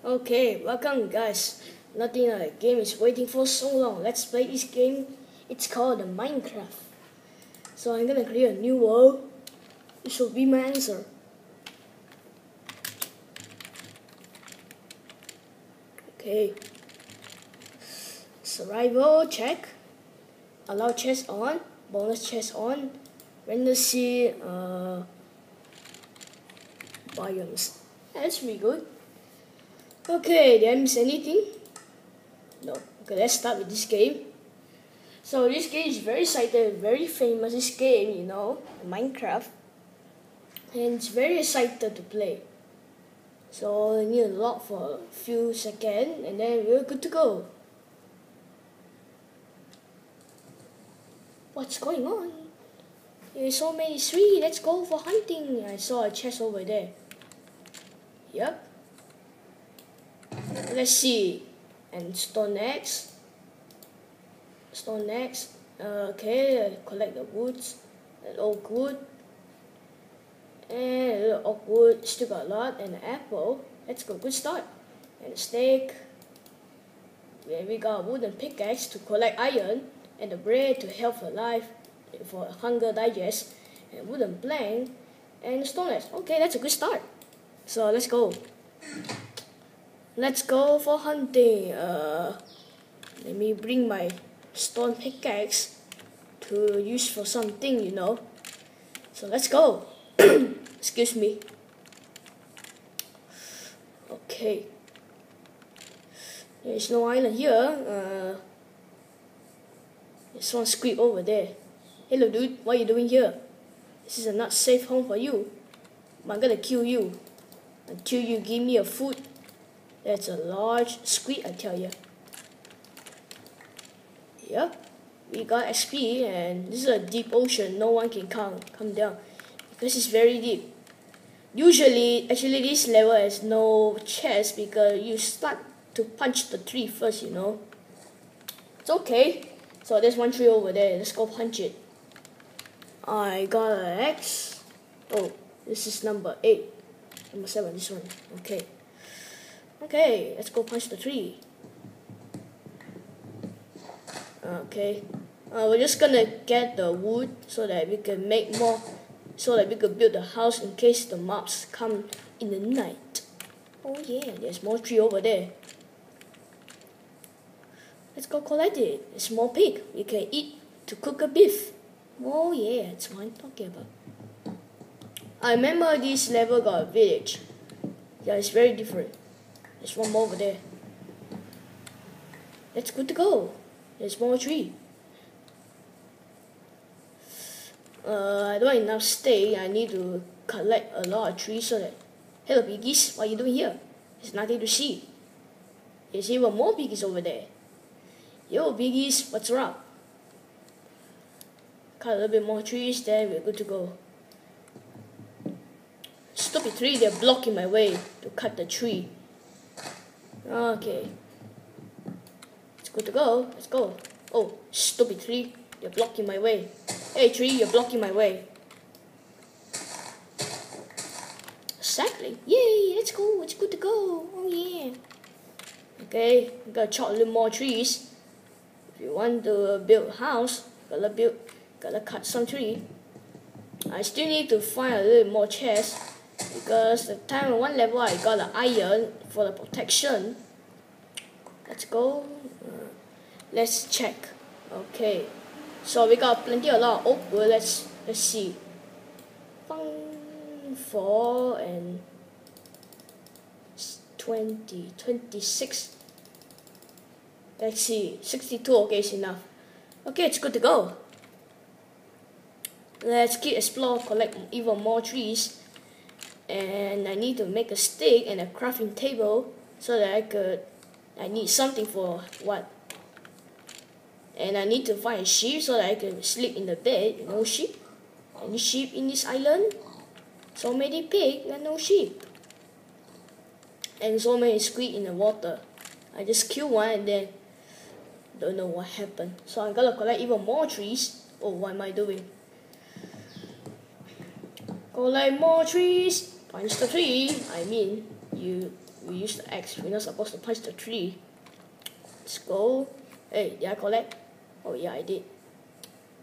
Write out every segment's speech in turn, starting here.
Okay, welcome guys. Nothing like a game is waiting for so long. Let's play this game. It's called Minecraft. So I'm gonna create a new world. This will be my answer. Okay. Survival check. Allow chest on. Bonus chest on. Render see uh, biomes. That's pretty good. Okay, did I miss anything? No. Okay, let's start with this game. So this game is very excited, very famous this game, you know, Minecraft. And it's very excited to play. So I need a lot for a few seconds and then we're good to go. What's going on? There's so many trees, let's go for hunting. I saw a chest over there. Yep. Let's see. And stone axe. Stone axe. Uh, okay, collect the woods. And oak wood. And oak wood, still got a lot. And an apple. Let's go, good start. And a steak. Then we got a wooden pickaxe to collect iron. And the bread to help for life for hunger digest. And wooden plank. And stone axe. Okay, that's a good start. So let's go. Let's go for hunting. Uh, let me bring my stone pickaxe to use for something, you know. So let's go. Excuse me. Okay. There's no island here. Uh, there's one squid over there. Hello, dude. What are you doing here? This is a not safe home for you. I'm gonna kill you until you give me a food. That's a large squid, I tell you. Yep, we got XP, and this is a deep ocean. No one can come come down because it's very deep. Usually, actually, this level has no chest because you start to punch the tree first. You know. It's okay. So there's one tree over there. Let's go punch it. I got an X. Oh, this is number eight. Number seven, this one. Okay. Okay, let's go punch the tree. Okay. Uh, we're just gonna get the wood so that we can make more, so that we could build the house in case the mobs come in the night. Oh yeah, there's more tree over there. Let's go collect it. A small pig. We can eat to cook a beef. Oh yeah, that's what I'm talking about. I remember this level got a village. Yeah, it's very different. There's one more over there. That's good to go. There's more tree. Uh, I don't have enough stay. I need to collect a lot of trees so that... Hello, piggies. What are you doing here? There's nothing to see. There's even more piggies over there. Yo, piggies, what's up? Cut a little bit more trees, then we're good to go. Stupid tree, they're blocking my way to cut the tree. Okay. It's good to go. Let's go. Oh, stupid tree. You're blocking my way. Hey, tree, you're blocking my way. Exactly. Yay, let's go. It's good to go. Oh, yeah. Okay, gotta chop a little more trees. If you want to build a house, gotta build, gotta cut some tree. I still need to find a little more chest because the time one level I got the iron for the protection. Let's go. Uh, let's check. Okay. So we got plenty a lot of oak wood. Let's let's see. Four and 20, 26. Let's see. 62 okay is enough. Okay, it's good to go. Let's keep explore, collect even more trees. And I need to make a stick and a crafting table so that I could I need something for what? And I need to find a sheep so that I can sleep in the bed. No sheep. Any sheep in this island? So many pig and no sheep. And so many squid in the water. I just killed one and then don't know what happened. So I'm gonna collect even more trees. Oh, what am I doing? Collect more trees. Punch the tree. I mean, you we use the X. We're not supposed to punch the tree. Let's go. Hey, did I collect? Oh yeah, I did.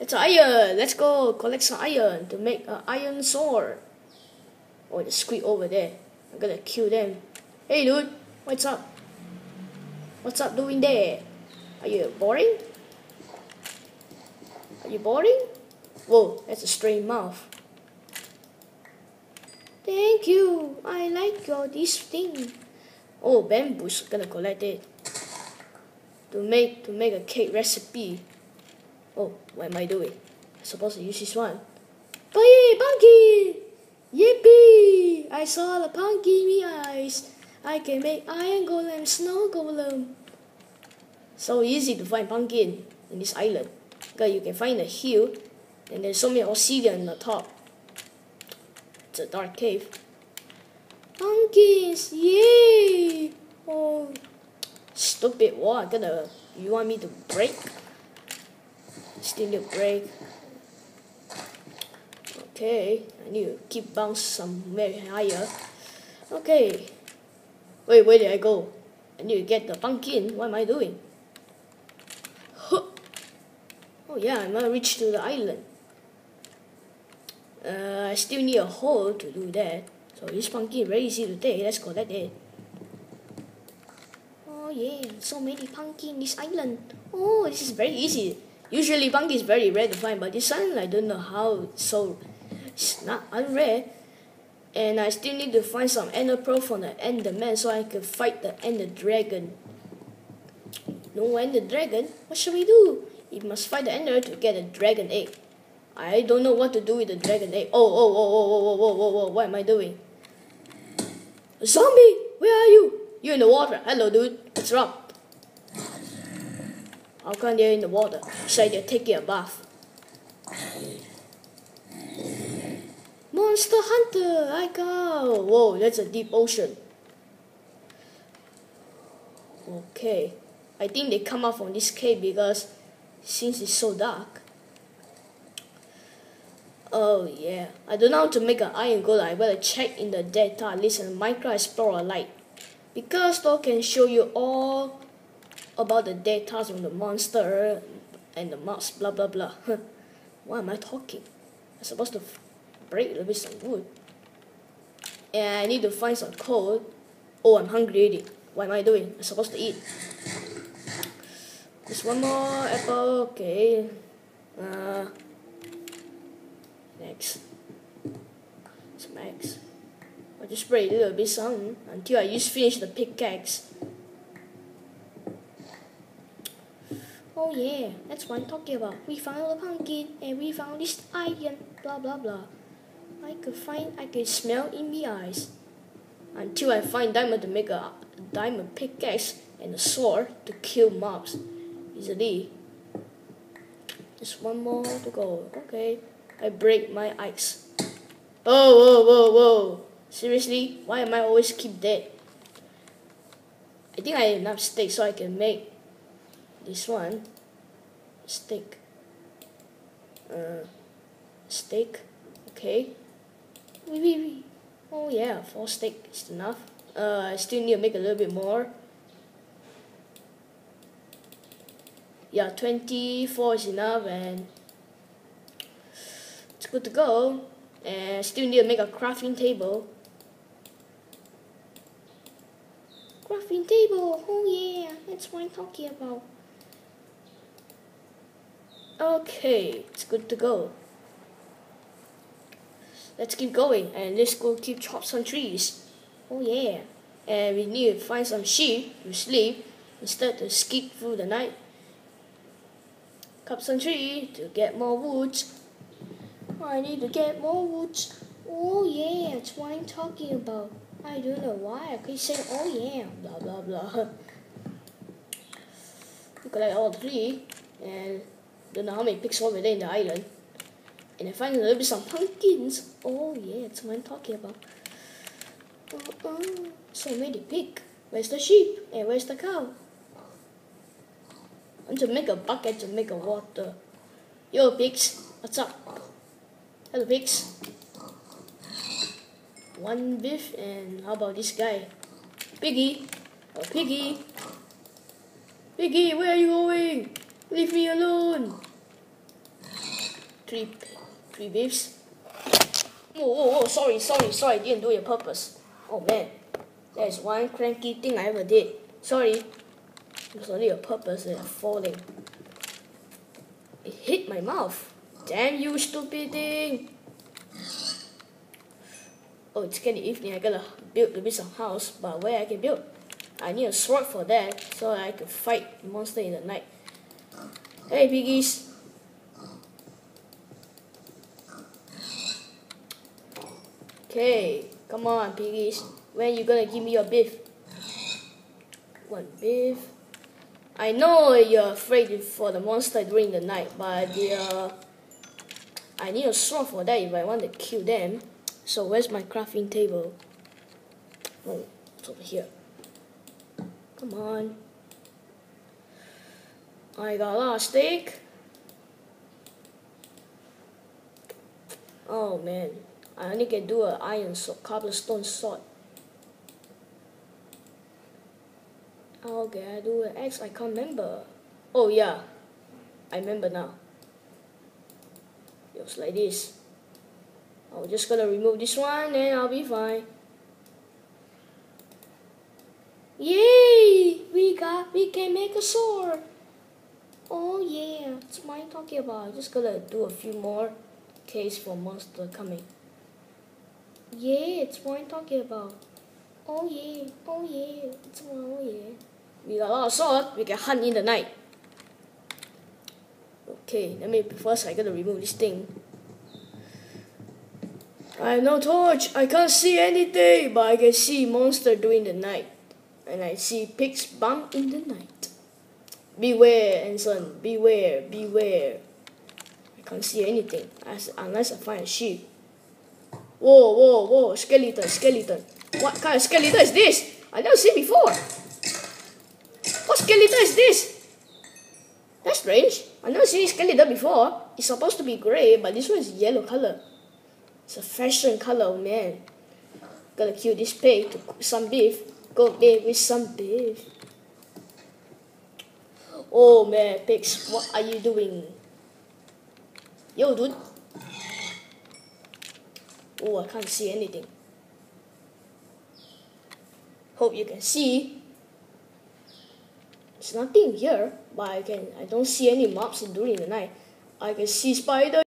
It's iron. Let's go collect some iron to make an iron sword. Oh, the squid over there. I'm gonna kill them. Hey, dude. What's up? What's up doing there? Are you boring? Are you boring? Whoa, that's a strange mouth. Thank you. I like your this thing. Oh, bamboo's gonna collect it to make to make a cake recipe. Oh, what am I doing? I'm supposed to use this one. Hey, pumpkin! Yippee! I saw the pumpkin in my eyes. I can make iron golem, snow golem. So easy to find pumpkin in this island. Because you can find a hill and there's so many obsidian on the top. It's a dark cave. Pumpkins! Yay! Oh, stupid wall. I'm gonna. You want me to break? Still need to break. Okay, I need to keep bouncing some very higher. Okay. Wait, where did I go? I need to get the pumpkin. What am I doing? Huh. Oh yeah, I'm gonna reach to the island. Uh, I still need a hole to do that. So this pumpkin very easy to take. Let's collect it. Oh yeah, so many pumpkin in this island. Oh, this is very easy. Usually pumpkin is very rare to find, but this one I don't know how so it's not unrare. And I still need to find some Ender Pearl from the Enderman so I can fight the Ender Dragon. No Ender Dragon? What should we do? We must fight the Ender to get a Dragon Egg. I don't know what to do with the dragon egg. Oh, oh, oh, oh, oh, oh, oh, oh, oh, what am I doing? Zombie! Where are you? You're in the water. Hello, dude. What's up? How come you're in the water? Say you're taking a bath. Monster Hunter! I go! Whoa, that's a deep ocean. Okay. I think they come out from this cave because since it's so dark, Oh yeah, I don't know how to make an iron golem. I better check in the data list and Minecraft Explorer Lite. Because store can show you all about the data on the monster and the mouse, blah blah blah. Why am I talking? I'm supposed to break a little bit some wood. And I need to find some coal. Oh, I'm hungry already. What am I doing? I'm supposed to eat. Just one more apple, okay. Uh, Next. Some eggs. I'll just spray a little bit some until I use finish the pickaxe. Oh yeah, that's what I'm talking about. We found the pumpkin and we found this iron, blah blah blah. I could find, I could smell in the eyes. Until I find diamond to make a diamond pickaxe and a sword to kill mobs easily. Just one more to go. Okay. I break my ice. Oh, whoa, whoa, whoa. Seriously? Why am I always keep dead? I think I have enough steak so I can make this one steak. Uh, steak. Okay. Wee, wee, wee. Oh yeah, four steak is enough. Uh, I still need to make a little bit more. Yeah, 24 is enough and good to go. And still need to make a crafting table. Crafting table, oh yeah, that's what I'm talking about. Okay, it's good to go. Let's keep going and let's go keep chop some trees. Oh yeah. And we need to find some sheep to sleep instead to skip through the night. Cut some tree to get more woods I need to get more woods. Oh yeah, that's what I'm talking about. I don't know why I keep saying oh yeah, blah blah blah. We collect all three and don't know how many pigs over there in the island. And I find a little bit some pumpkins. Oh yeah, that's what I'm talking about. Uh, uh, so many pig. Where's the sheep? And where's the cow? I'm to make a bucket to make a water. Yo pigs, what's up? Hello pigs. One beef and how about this guy? Piggy! Oh, Piggy! Piggy, where are you going? Leave me alone! Three, three beefs. Oh, oh, oh, sorry, sorry, sorry, I didn't do your purpose. Oh man, That is one cranky thing I ever did. Sorry. It was only a purpose and falling. It hit my mouth. Damn you, stupid thing! Oh, it's getting evening. I gotta build a bit of house, but where I can build? I need a sword for that, so I can fight monster in the night. Hey, piggies! Okay, come on, piggies. When you gonna give me your beef? One beef. I know you're afraid for the monster during the night, but the, uh, I need a sword for that if I want to kill them. So where's my crafting table? Oh, it's over here. Come on. I got a lot of steak. Oh man, I only can do an iron sword, cobblestone sword. Can I do an axe? I can't remember. Oh yeah, I remember now. Was like this. I'm just gonna remove this one and I'll be fine. Yay! We got, we can make a sword. Oh yeah, that's what I'm talking about. Just gonna do a few more case for monster coming. Yeah, it's what I'm talking about. Oh yeah, oh yeah, it's what, oh yeah. We got a lot of sword, we can hunt in the night. Okay, let me, first I gotta remove this thing. I have no torch. I can't see anything, but I can see monster during the night. And I see pigs bump in the night. Beware, Anson. Beware, beware. I can't see anything as, unless I find a sheep. Whoa, whoa, whoa. Skeleton, skeleton. What kind of skeleton is this? I never seen before. What skeleton is this? That's strange. I never seen skeleton before. It's supposed to be gray, but this one is yellow color. It's a fashion color, oh, man. Gotta kill this pig to some beef. Go big with some beef. Oh man, pigs, what are you doing? Yo, dude. Oh, I can't see anything. Hope you can see. There's nothing here, but I can. I don't see any mobs during the night. I can see spider.